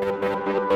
Música